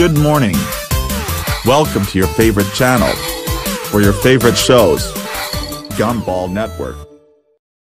Good morning. Welcome to your favorite channel. For your favorite shows. Gumball Network.